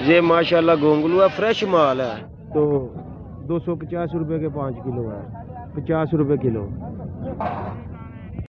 ये माशाल्लाह गोंगलू है फ्रेश माल है। तो दो सौ पचास रुपये के पाँच किलो है, पचास रुपये किलो।